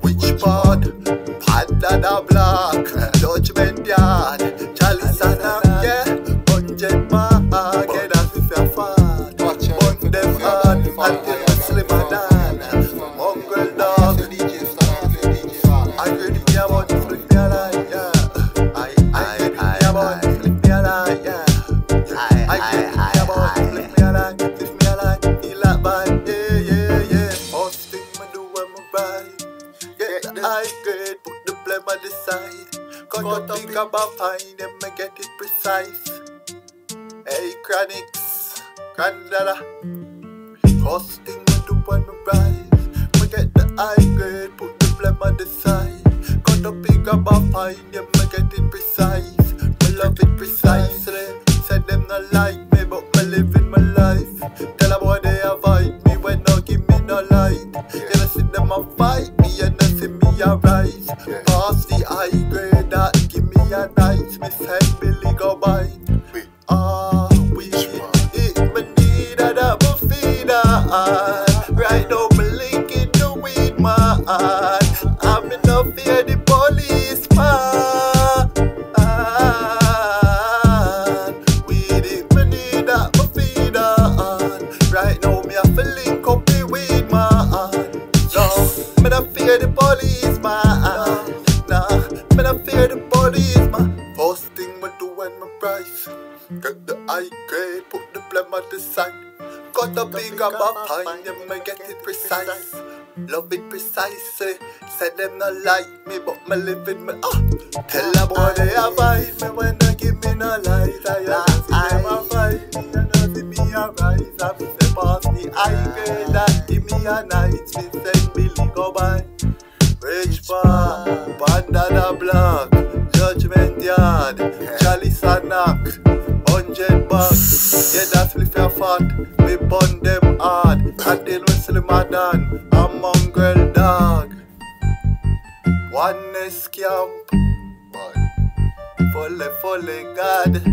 which part, Part of a black, judgment yard. precise, we love it precisely. Said them not like I find him, I get it precise. Love it precisely. Say them not like me, but me living me. Oh. Tell a boy they abide me when they give me no light. I'm them a fight me, and not see me a rise. I'm step off the high grade that give me a night. Me send Billy go by. Rich bar, bandana block, judgment yard, chalice and knock, hundred bucks. Yeah, that's me fair fat. Me born them I deal with Slimadan, a mongrel dog. Oneness camp, but fully, fully God.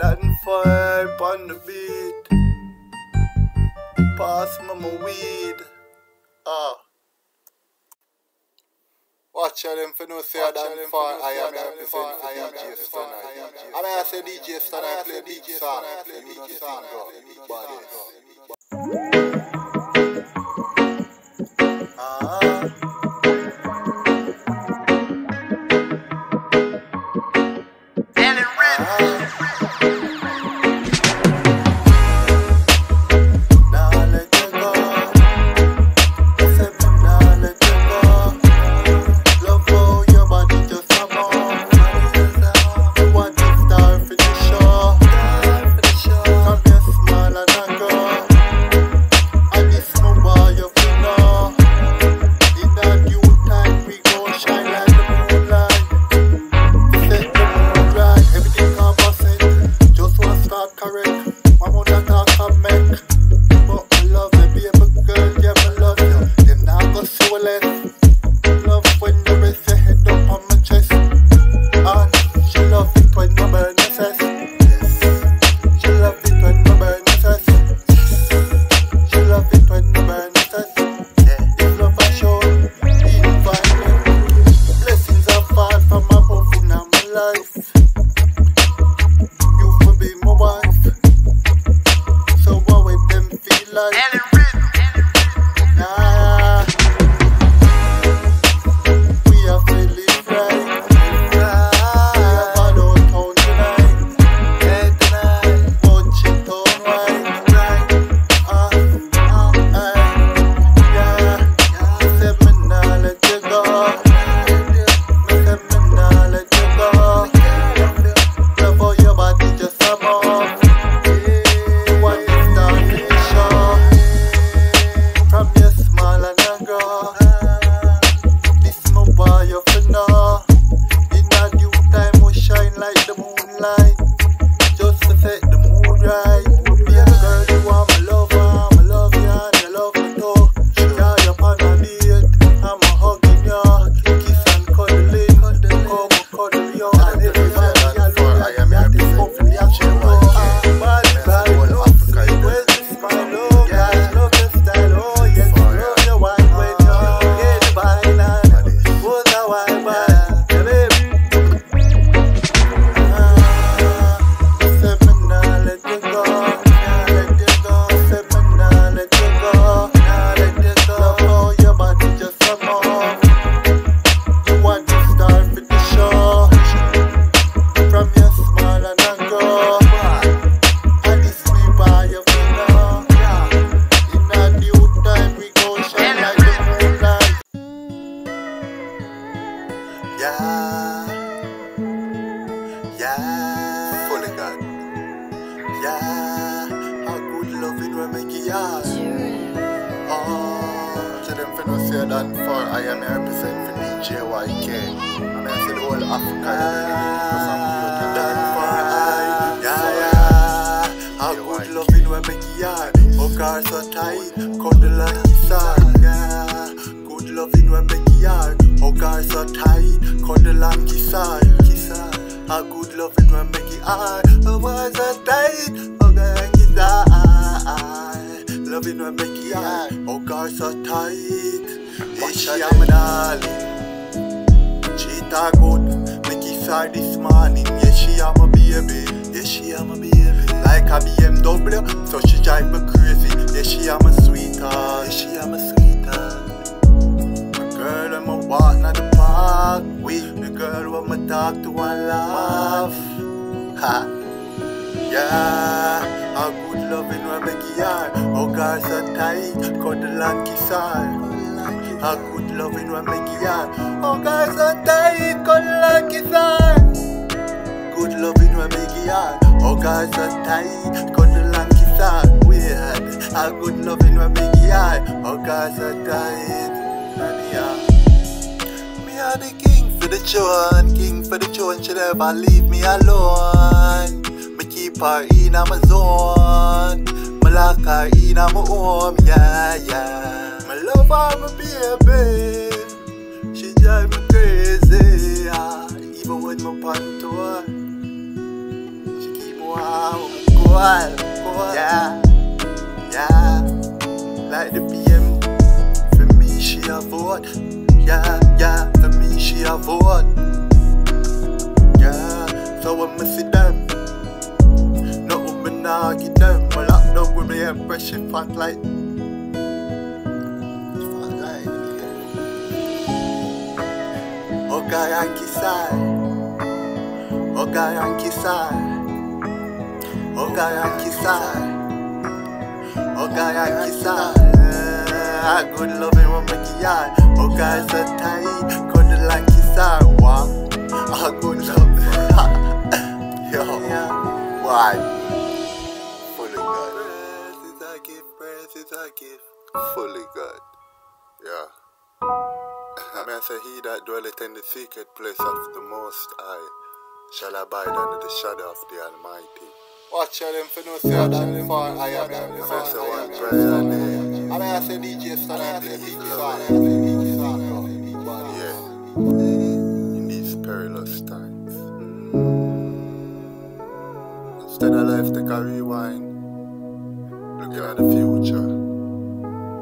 Done fire upon the beat. Pass my weed. Ah. Uh. Watch them for no say that for I am representing I am DJ Stunner. And I say DJ Stunner, I play DJ Stunner, you know sing God, bodies. Thank you. It hard. Oh car so tight, hard. Kiss hard. How good loving when make it hard. Oh why so tight, oh girl and kiss hard. Loving when make it hard. Oh car so tight. A darling. She talk good, it start this morning. Yeah, she am a baby. Yeah, she am a baby. Like a BMW, so she drive me crazy. Yeah, she am a sweetheart. Yeah, she am a sweetheart. My girl, I'm a walk in the park with the girl, I'm a talk to and laugh. Ha. Yeah, a good loving when it hard. Oh, girl, so tight, cuddle and kiss her. A good loving when it hard. Oh, girl, so tight, cuddle and kiss her. Good loving when it hard. Oh, girl, so tight, cuddle and kiss her. Weird. A good loving when it hard. Oh, girl, so tight. Me are the king for the throne, king for the throne. She never leave me alone. Me keep her in my zone. Me lock her in my home, yeah, yeah. Me love her, my baby. She drive me crazy, yeah. Even when my pan to her. She keep me warm, cool, cool, yeah, yeah. Like the she a vote. Yeah, yeah, for me she a vote. Yeah, so see them, me nah give them. Me lock down with me she fat like. Fat like. Oh, guy and kiss her. Oh, guy and kiss her. Oh, Oh, and. Oh, and. Ah, good loving will make it. Oh, guys so tight, cuddle and kiss her. Wow. Ah, good love. Yo, why? Fully God. Praises I give, praises I give. Fully God. Yeah. I mean, I say, He that dwelleth in the secret place of the Most High shall abide under the shadow of the Almighty. Watch them for no say that for I am the first one prayer In these perilous times. Instead of life take a rewind Looking at the future.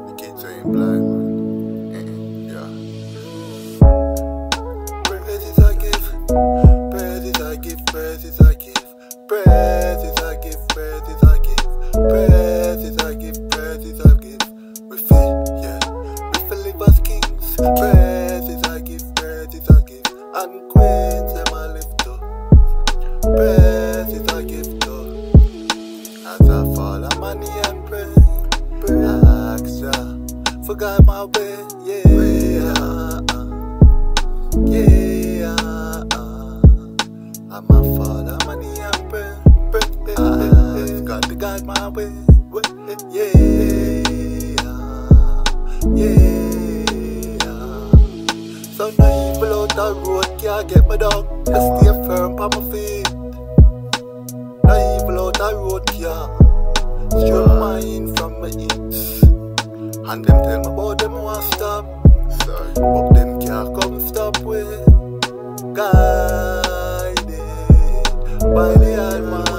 The kids ain't blind man. Yeah. Praises I give, praises I give, praises I give, praises yeah. So evil out the road can't get me down, just stay firm on my feet. Evil out the road can't strip my mind from my eats. And them tell me about them want stop. But them can't come stop we Guided by the Almighty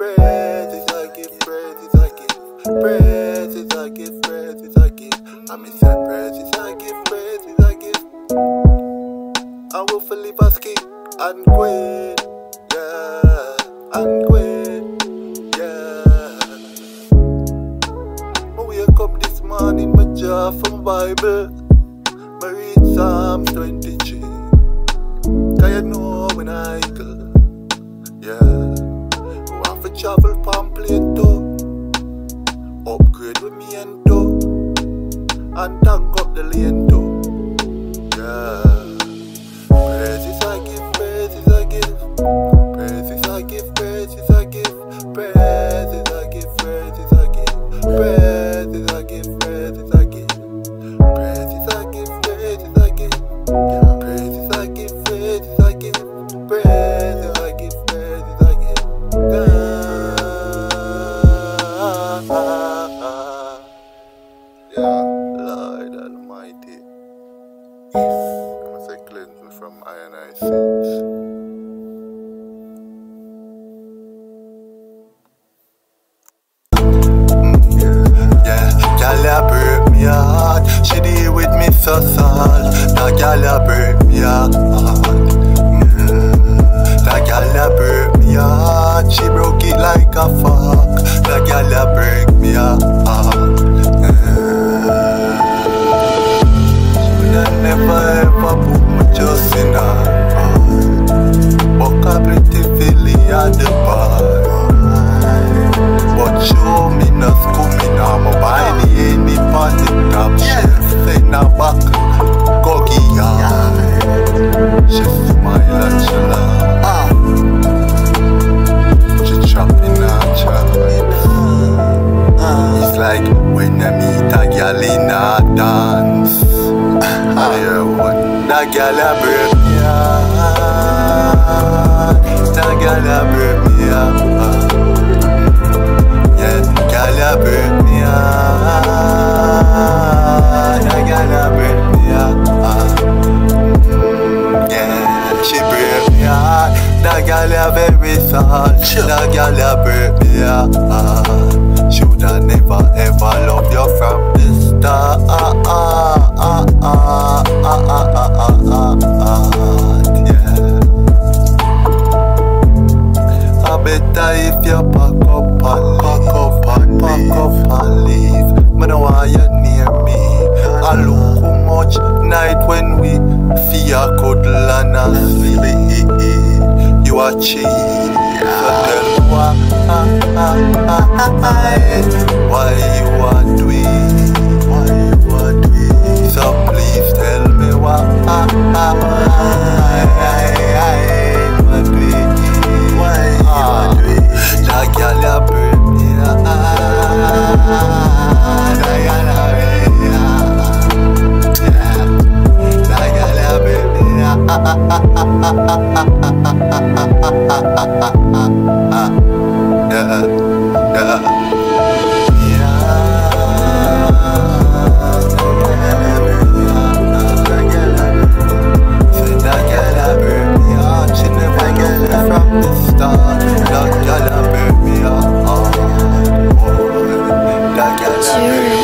give Praises I give, praises I give Praises I give, praises I give I mean say praises I give, praises I give I will fully as king and queen Yeah, and queen yeah. I wake up this morning, my jaw from Bible. I read Psalm 23. Cause you know when I go. Yeah travel from Plato. Upgrade with me and do. And tank up the lane do. Yeah. Praises I give, praises I give. Like when I meet a gal in a dance. I hear what? That gal a break. Yeah, That gal a That girl, you very soft. That girl, you break me heart. Shoulda never ever love you from Cheap. Dark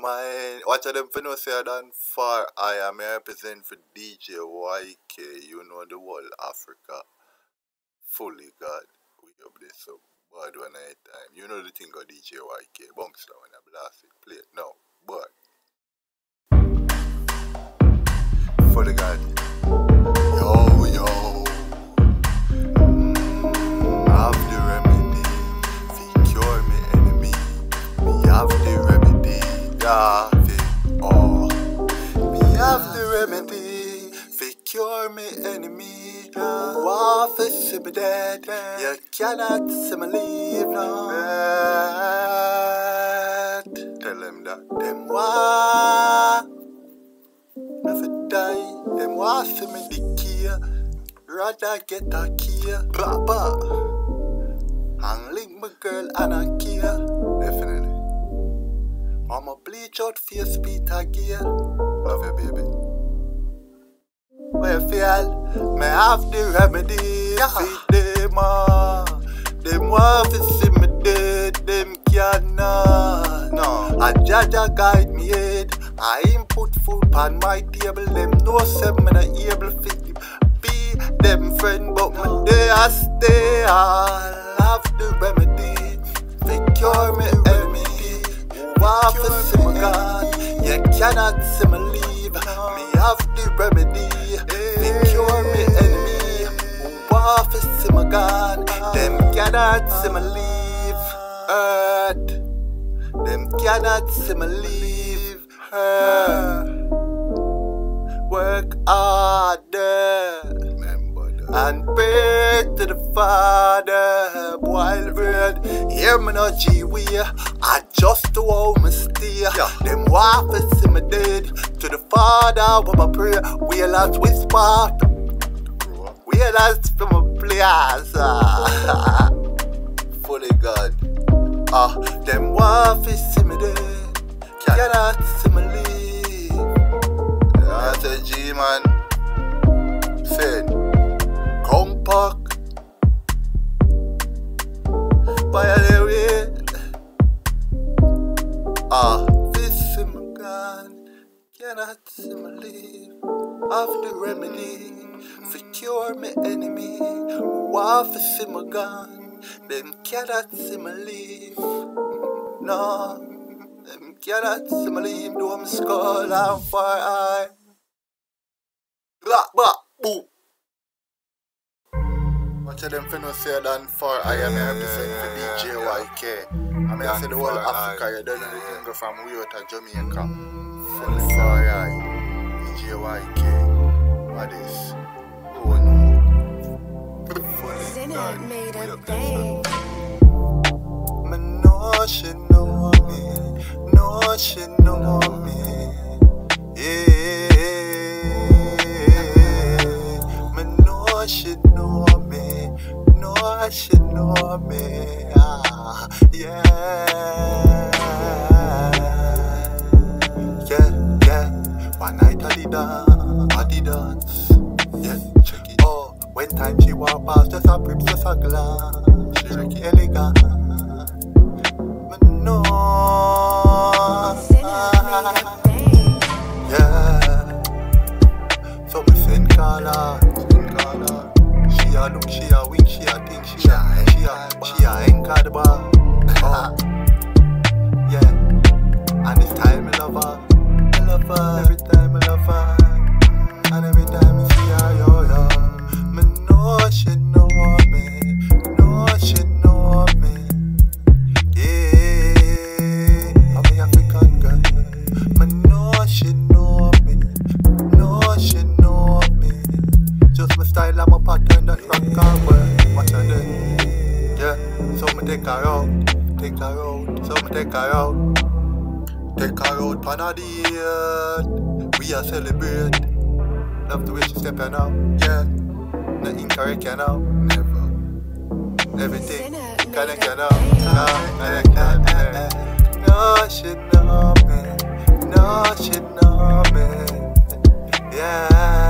my. Watch them fi know say done far. I am represent for DJ YK. You know the whole Africa fully God. We up this so bad one night time. You know the thing of DJ YK. Bunks down I blast it. Play it now. But for the God. Yeah. fi- Oh. Me have the remedy fi cure me enemy. Want fi see me dead? You cannot see me leave no. Dead. Tell them that them want never die. Them want see me decay. Rather get a key. Rapper. And link my girl and a care. Definitely. I'ma bleach out face Peter gear. Love you, baby. Where feel? Me have the remedy. Feed them all. Them want to see me dead Them cannot No. A Jah Jah guide me head. I ain't put food on my table. Them no say me not able to be them friend But me there I stay. I'll have the remedy. Fi cure me want to see me gone. You cannot see me leave. Me have the remedy. They cure me enemy. Who want to see me gone. Them cannot see me leave. Earth. Them cannot see me leave. Earth. Work harder and pray to the Father. While red, hear me no G we I just to hold me. Yeah. Them waffles see me dead. To the Father with my prayer. We lost whisper. We lost from a place. Fully God. Ah, them waffles see me dead. Cannot see me leave. That's a G man. Said. Compact Violate Ah, this is my gun. Cannot see my leave Of the remedy. For cure me enemy. Waff see my gun. Them cannot see my leave? No. Them cannot see my leave? Do I'm skull and fire black, boom much of them finna say than for I am represent for DJ YK. I mean, I say the whole Africa, you don't know the thing from Rio to Jamaica. Full for I, DJ YK. What is? Oh no. Sinner made a bang. Me know she know me, know she know me. Know she know me. Ah, yeah, yeah, yeah. One night I did dance, I did dance. Yeah, check it. Oh, when time she walk past, just a prips, just a glance. She check it elegant. I celebrate. Love the way she stepping out, yeah. Nothing correct, you know, never. Everything correct, you know, no, correct, no, no, shit, no, man, no, shit, no, me, yeah.